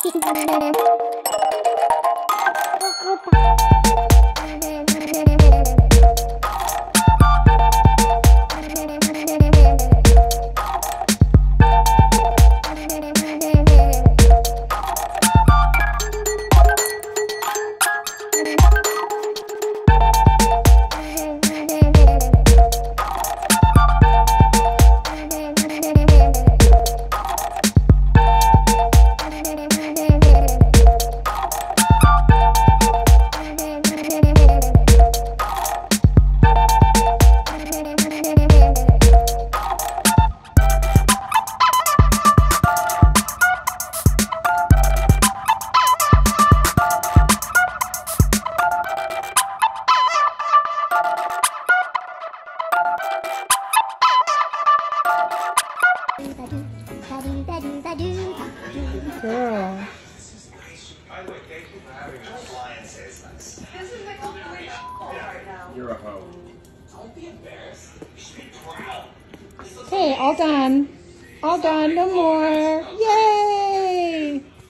チキンカラーだな。Girl. You're a hoe. Okay, all done. All done. No more. Yay!